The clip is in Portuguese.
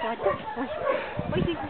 Pode, pode. Oi, gente.